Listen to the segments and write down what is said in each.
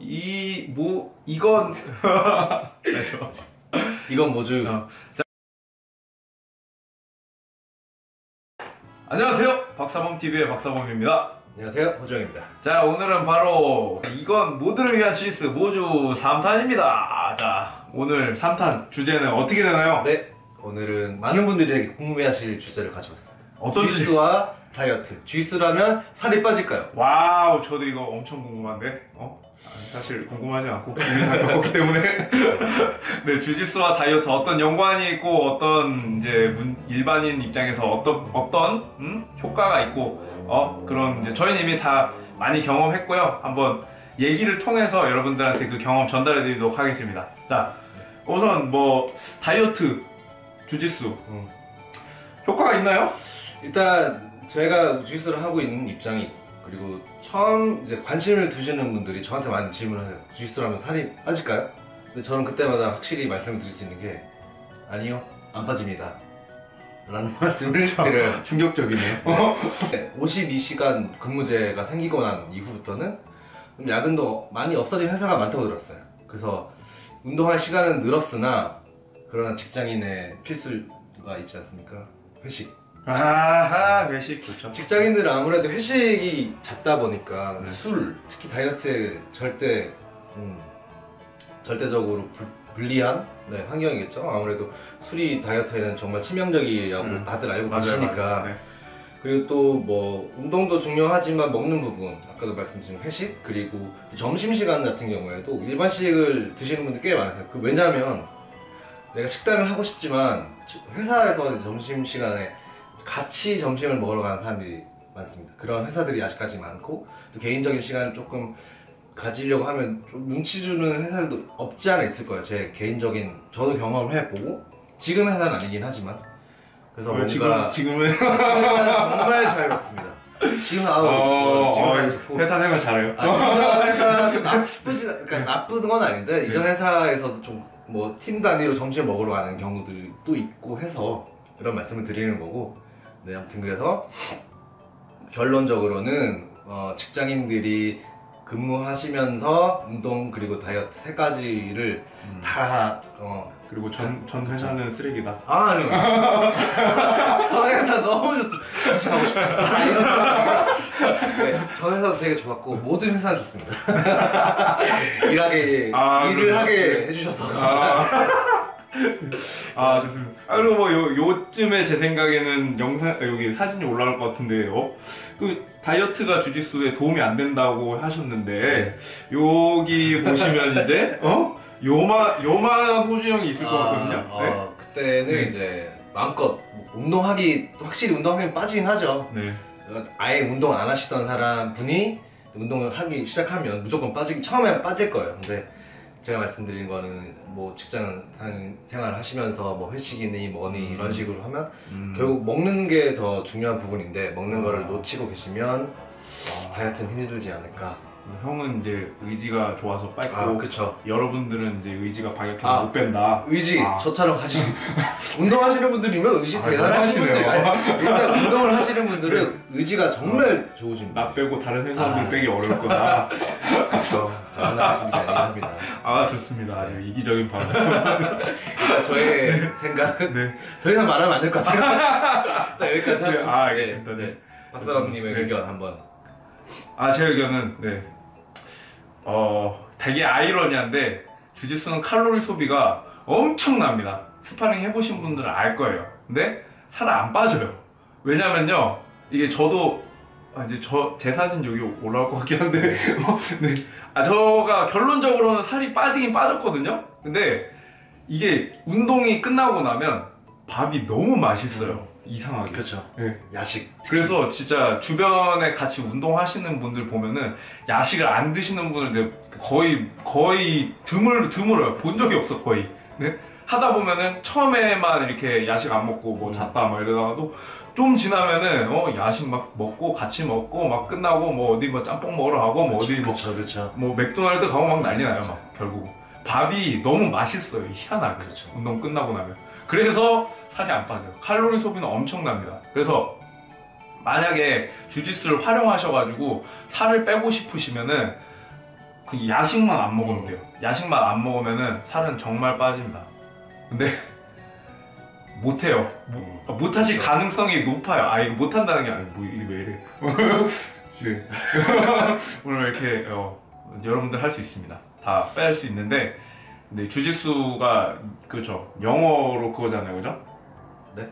이, 뭐, 이건. 이건 뭐죠? 어. 안녕하세요. 박사범TV의 박사범입니다. 안녕하세요, 호정입니다. 자, 오늘은 바로, 이건 모두를 위한 주짓수 이건모주 3탄입니다. 자, 오늘 3탄 주제는 어떻게 되나요? 네, 오늘은 많은 분들이 궁금해하실 주제를 가져왔습니다. 어떤 주제? 주짓수와 다이어트. 주짓수 하면 살이 빠질까요? 와우, 저도 이거 엄청 궁금한데, 어? 사실 궁금하지 않고 이미 다 겪었기 때문에 네 주짓수와 다이어트 어떤 연관이 있고 어떤 이제 문- 일반인 입장에서 어떤 어떤 음? 효과가 있고 어 그런 이제 저희는 이미 다 많이 경험했고요 한번 얘기를 통해서 여러분들한테 그 경험 전달해드리도록 하겠습니다 자 우선 뭐 다이어트 주짓수 음. 효과가 있나요? 일단 제가 주스를 하고 있는 입장이 그리고 처음 이제 관심을 두시는 분들이 저한테 많이 질문을 해요. 주스라면 살이 빠질까요? 근데 저는 그때마다 확실히 말씀을 드릴 수 있는 게 아니요, 안 빠집니다. 라는 말씀을 드려요. 충격적이네요 52시간 근무제가 생기고 난 이후부터는 좀 야근도 많이 없어진 회사가 많다고 들었어요. 그래서 운동할 시간은 늘었으나 그러나 직장인의 필수가 있지 않습니까? 회식. 아하 외식 그렇죠 직장인들은 아무래도 회식이 잦다 보니까 네. 술, 특히 다이어트에 절대 음, 절대적으로 불, 불리한 네, 환경이겠죠. 아무래도 술이 다이어트에는 정말 치명적이라고 음. 다들 알고 맞아요, 계시니까 맞아요. 네. 그리고 또 뭐 운동도 중요하지만 먹는 부분 아까도 말씀드린 회식 그리고 점심 시간 같은 경우에도 일반식을 드시는 분들 꽤 많으세요. 그 왜냐하면 내가 식단을 하고 싶지만 회사에서 점심 시간에 같이 점심을 먹으러 가는 사람들이 많습니다. 그런 회사들이 아직까지 많고 또 개인적인 시간을 조금 가지려고 하면 좀 눈치 주는 회사들도 없지 않아 있을 거예요. 제 개인적인 저도 경험을 해보고 지금 회사는 아니긴 하지만 그래서 왜 뭔가 지금 지금은 정말 자유롭습니다. 지금 아우 어, 어. 회사 생활 잘해요. 아, 이전 회사도 나쁘지 그러니까 나쁜 건 아닌데 이전 회사에서도 좀 뭐 팀 단위로 점심 먹으러 가는 경우들도 있고 해서 이런 말씀을 드리는 거고 네 아무튼 그래서 결론적으로는 어, 직장인들이 근무하시면서 운동 그리고 다이어트 세 가지를 다 어, 그리고 전, 전 회사는 쓰레기다. 아, 아니요. 저 회사 너무 좋습니다. 같이 가고 싶었어. 이런 거. 네, 저 회사도 되게 좋았고, 모든 회사는 좋습니다. 일하게, 아, 일을 그럼요. 하게 네. 해주셔서. 아, 아 좋습니다. 아, 그리고 뭐 요, 요쯤에 제 생각에는 영상 아, 여기 사진이 올라갈 것 같은데 어? 그 다이어트가 주짓수에 도움이 안 된다고 하셨는데 여기 보시면 이제 어? 요마 요만한 호주형이 있을 것 같거든요. 아, 네. 어, 그때는 네. 이제 마음껏 뭐 운동하기, 확실히 운동하면 빠지긴 하죠. 네. 아예 운동 안 하시던 사람 분이 운동을 하기 시작하면 무조건 빠지기 처음에 빠질 거예요. 근데 제가 말씀드린 거는 뭐 직장 상- 생활 하시면서 뭐 회식이니 뭐니 이런 식으로 하면 음. 결국 먹는 게 더 중요한 부분인데 먹는 아. 거를 놓치고 계시면 다이어트는 힘들지 않을까. 형은 이제 의지가 좋아서 빨고 아 그쵸. 여러분들은 이제 의지가 박약해서 아. 못 뺀다. 의지 아. 저처럼 가실 수 있어요. 운동하시는 분들이면 의지 아, 대단하신 대단하시네요. 분들. 아니, 일단 운동을 하시는 분들은 의지가 정말 좋으십니다. 나 빼고 다른 회사들 아. 빼기 어렵구나. 그렇죠. 자, 하나였습니다. 이해합니다. 아 좋습니다. 아주 이기적인 발언. 일단 저의 생각은 네. 더 이상 말하면 안 될 것 같아요. 여기까지 하고. 네, 아, 알겠습니다. 네. 박사님의 네. 의견 한번. 아, 제 의견은, 네. 어, 되게 아이러니한데, 주짓수는 칼로리 소비가 엄청납니다. 스파링 해보신 분들은 알 거예요. 근데 살 안 빠져요. 왜냐면요, 이게 저도, 아, 이제 저, 제 사진 여기 올라올 것 같긴 한데, 어, 네. 아, 저가 결론적으로는 살이 빠지긴 빠졌거든요? 근데 이게 운동이 끝나고 나면 밥이 너무 맛있어요. 이상하게. 그렇죠. 네. 야식. 그래서 진짜 주변에 같이 운동하시는 분들 보면은 야식을 안 드시는 분들 거의 거의 드물 드물어요. 본 적이 없어 거의. 네? 하다 보면은 처음에만 이렇게 야식 안 먹고 뭐 잤다 막 이러다가도 좀 지나면은 어 야식 막 먹고 같이 먹고 막 끝나고 뭐 어디 뭐 짬뽕 먹으러 가고 뭐 어디 뭐, 그렇죠, 그렇죠. 뭐 맥도날드 가고 막 난리 나요 막 결국 밥이 너무 맛있어요 희한하게 그렇죠. 운동 끝나고 나면 그래서 살이 안 빠져요 칼로리 소비는 엄청납니다 그래서 만약에 주짓수를 활용하셔가지고 살을 빼고 싶으시면은 그 야식만 안 먹으면 돼요. 야식만 안 먹으면은 살은 정말 빠집니다. 근데 못해요. 못, 아, 못하실 그렇죠. 가능성이 높아요. 아 이거 못한다는 게 아니고 뭐 이게 왜 이래? 네. 오늘 이렇게 어, 여러분들 할 수 있습니다. 다뺄수 있는데 근데 주짓수가 그죠 영어로 그거잖아요, 그죠? 네?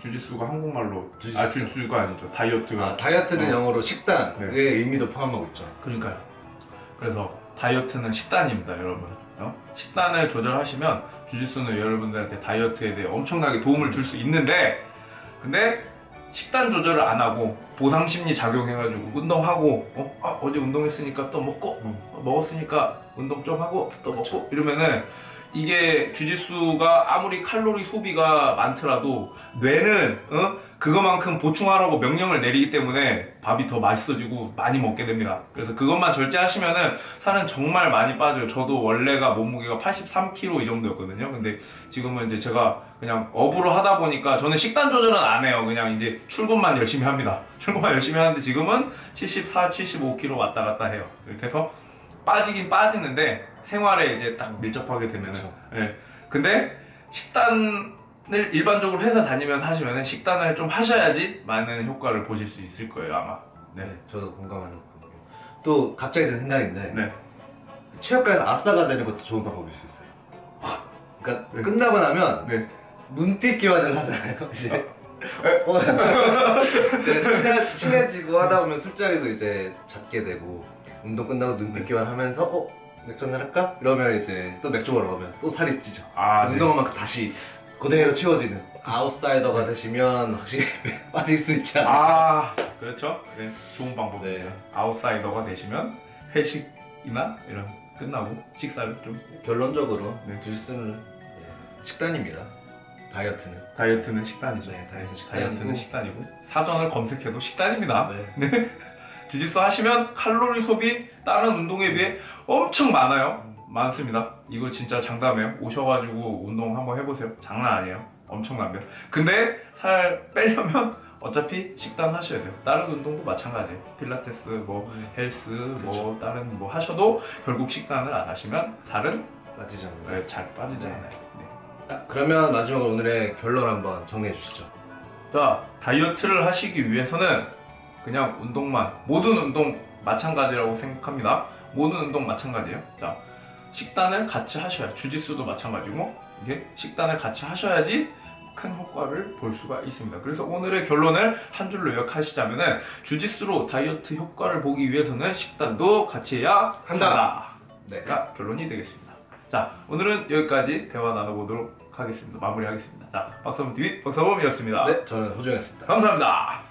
주짓수가 한국말로 주짓수. 아 주짓수가 아니죠 다이어트가 아, 다이어트는 어. 영어로 식단의 네. 의미도 포함하고 있죠. 그러니까요. 그래서 다이어트는 식단입니다, 여러분. 어? 식단을 조절하시면 주짓수는 여러분들한테 다이어트에 대해 엄청나게 도움을 줄 수 있는데, 근데 식단 조절을 안 하고 보상 심리 작용해가지고 운동하고 어, 아, 어제 운동했으니까 또 먹고? 어, 먹었으니까 운동 좀 하고 또 먹고? 이러면은 이게 주짓수가 아무리 칼로리 소비가 많더라도 뇌는 어? 그거만큼 보충하라고 명령을 내리기 때문에 밥이 더 맛있어지고 많이 먹게 됩니다. 그래서 그것만 절제하시면은 살은 정말 많이 빠져요. 저도 원래가 몸무게가 83kg 이 정도였거든요. 근데 지금은 이제 제가 그냥 업으로 하다 보니까 저는 식단 조절은 안 해요. 그냥 이제 출근만 열심히 합니다. 출근만 열심히 하는데 지금은 74, 75kg 왔다 갔다 해요. 이렇게 해서 빠지긴 빠지는데 생활에 이제 딱 밀접하게 되면은 그쵸. 예. 근데 식단을 일반적으로 회사 다니면서 하시면은 식단을 좀 하셔야지 많은 효과를 보실 수 있을 거예요 아마. 네, 네. 저도 공감하는 부분이고 또 갑자기 든 생각인데 네. 체육관에서 아싸가 되는 것도 좋은 방법일 수 있어요. 그러니까 네. 끝나고 나면 네. 눈빛 교환을 하잖아요. 이제 어, 이제 친해, 친해지고 하다 보면 술자리도 이제 잡게 되고 운동 끝나고 눈빛 교환하면서 어 맥주 한잔 할까? 이러면 이제 또 맥주 먹으러 가면 또 살이 찌죠. 아, 네. 운동한 만큼 다시 그대로 채워지는 아웃사이더가 되시면 확실히 빠질 수 있지 않을까. 아, 그렇죠. 네. 좋은 방법이에요. 네. 아웃사이더가 되시면 회식이나 이런 끝나고 식사를 좀 결론적으로 네. 주스는 예, 식단입니다. 다이어트는. 다이어트는 식단이죠. 네, 다이어트 식단이고. 다이어트는 식단이고 사전을 검색해도 식단입니다. 네. 주짓수 하시면 칼로리 소비 다른 운동에 비해 엄청 많아요. 많습니다. 이거 진짜 장담해요. 오셔가지고 운동 한번 해보세요. 장난 아니에요. 엄청납니다. 근데 살 빼려면 어차피 식단 하셔야 돼요. 다른 운동도 마찬가지예요. 필라테스, 뭐 헬스, 뭐 그렇죠. 다른 뭐 하셔도 결국 식단을 안 하시면 살은 않나요? 네, 잘 빠지지 네. 않아요. 네. 자, 그러면 마지막으로 오늘의 결론 한번 정리해 주시죠. 자, 다이어트를 하시기 위해서는 그냥 운동만, 모든 운동 마찬가지라고 생각합니다. 모든 운동 마찬가지예요. 자, 식단을 같이 하셔야, 주짓수도 마찬가지고, 이게 식단을 같이 하셔야지 큰 효과를 볼 수가 있습니다. 그래서 오늘의 결론을 한 줄로 요약하시자면 은, 주짓수로 다이어트 효과를 보기 위해서는 식단도 같이 해야 한다. 네. 가 결론이 되겠습니다. 자, 오늘은 여기까지 대화 나눠보도록 하겠습니다. 마무리하겠습니다. 자, 박사범 TV 박사범이었습니다. 네, 저는 호중이었습니다. 감사합니다.